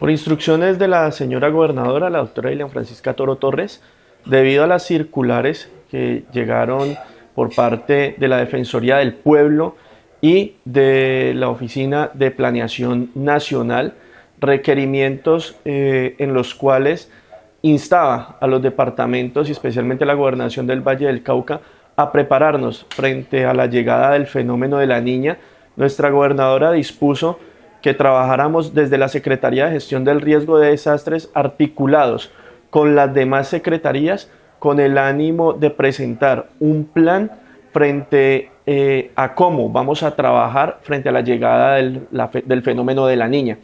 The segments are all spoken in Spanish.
Por instrucciones de la señora gobernadora, la doctora Ilian Francisca Toro Torres, debido a las circulares que llegaron por parte de la Defensoría del Pueblo y de la Oficina de Planeación Nacional, requerimientos eh, en los cuales instaba a los departamentos y especialmente a la gobernación del Valle del Cauca a prepararnos frente a la llegada del fenómeno de la niña. Nuestra gobernadora dispuso que trabajáramos desde la Secretaría de Gestión del Riesgo de Desastres articulados con las demás secretarías con el ánimo de presentar un plan frente eh, a cómo vamos a trabajar frente a la llegada del, del fenómeno de la niña.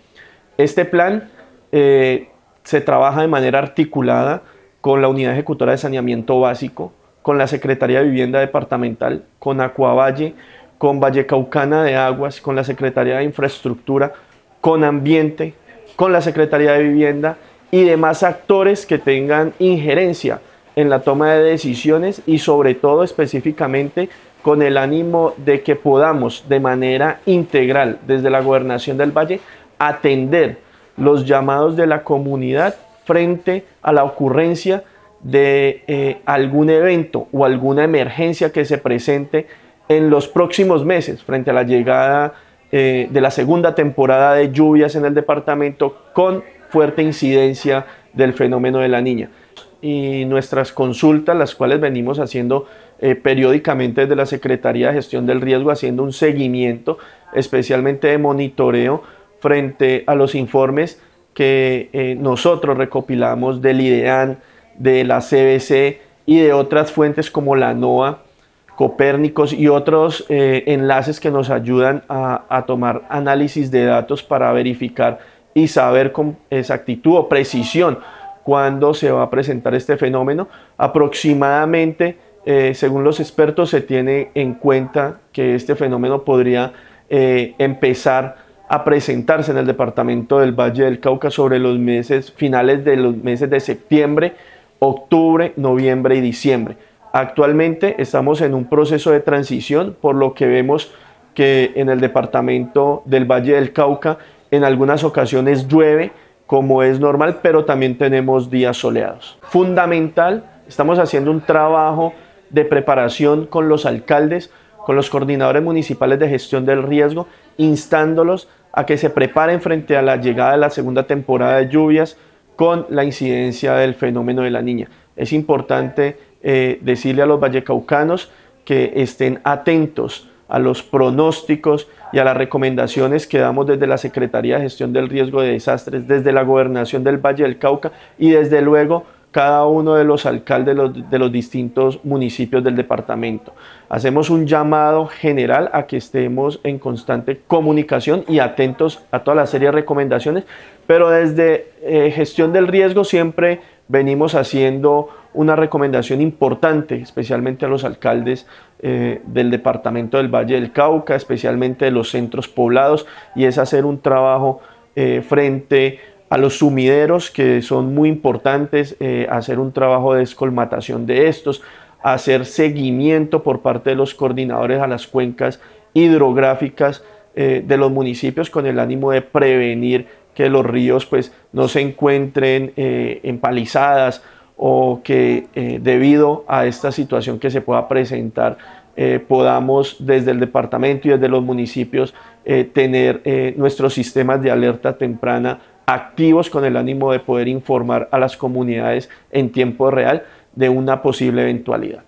Este plan eh, se trabaja de manera articulada con la Unidad Ejecutora de Saneamiento Básico, con la Secretaría de Vivienda Departamental, con Acuavalle, con Vallecaucana de Aguas, con la Secretaría de Infraestructura, con Ambiente, con la Secretaría de Vivienda y demás actores que tengan injerencia en la toma de decisiones y sobre todo específicamente con el ánimo de que podamos de manera integral desde la gobernación del Valle atender los llamados de la comunidad frente a la ocurrencia de eh, algún evento o alguna emergencia que se presente en los próximos meses frente a la llegada eh, de la segunda temporada de lluvias en el departamento con fuerte incidencia del fenómeno de la niña. Y nuestras consultas, las cuales venimos haciendo eh, periódicamente desde la Secretaría de Gestión del Riesgo, haciendo un seguimiento, especialmente de monitoreo, frente a los informes que eh, nosotros recopilamos del IDEAN, de la CBC y de otras fuentes como la NOAA, Copérnicos y otros eh, enlaces que nos ayudan a, tomar análisis de datos para verificar y saber con exactitud o precisión cuándo se va a presentar este fenómeno. Aproximadamente, eh, según los expertos, se tiene en cuenta que este fenómeno podría empezar a presentarse en el departamento del Valle del Cauca sobre los meses finales de los meses de septiembre, octubre, noviembre y diciembre. Actualmente estamos en un proceso de transición, por lo que vemos que en el departamento del Valle del Cauca en algunas ocasiones llueve, como es normal, pero también tenemos días soleados. Fundamental, estamos haciendo un trabajo de preparación con los alcaldes, con los coordinadores municipales de gestión del riesgo, instándolos a que se preparen frente a la llegada de la segunda temporada de lluvias con la incidencia del fenómeno de la niña. Es importante eh, decirle a los vallecaucanos que estén atentos a los pronósticos y a las recomendaciones que damos desde la Secretaría de Gestión del Riesgo de Desastres, desde la Gobernación del Valle del Cauca y desde luego cada uno de los alcaldes de los, distintos municipios del departamento. Hacemos un llamado general a que estemos en constante comunicación y atentos a toda la serie de recomendaciones, pero desde eh, gestión del riesgo siempre venimos haciendo una recomendación importante, especialmente a los alcaldes eh, del departamento del Valle del Cauca, especialmente de los centros poblados, y es hacer un trabajo eh, frente a los sumideros que son muy importantes, eh, hacer un trabajo de escolmatación de estos, hacer seguimiento por parte de los coordinadores a las cuencas hidrográficas de los municipios con el ánimo de prevenir que los ríos pues no se encuentren eh, empalizadas o que debido a esta situación que se pueda presentar podamos desde el departamento y desde los municipios tener nuestros sistemas de alerta temprana activos con el ánimo de poder informar a las comunidades en tiempo real de una posible eventualidad.